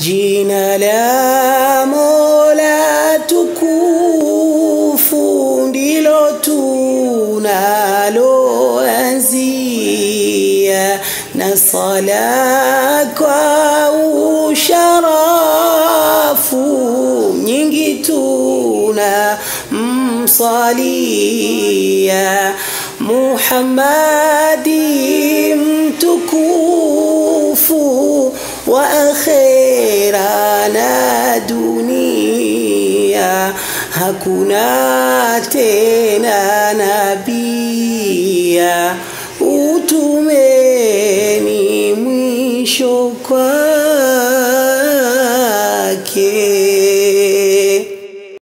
جينا لا مولا تكوفو ديلو تونالو أنزيا نصلا شرافو نينجيتونا مصاليا. محمد تكوفو وأخي hakuna tena nabia. Utumeni mwisho kwake.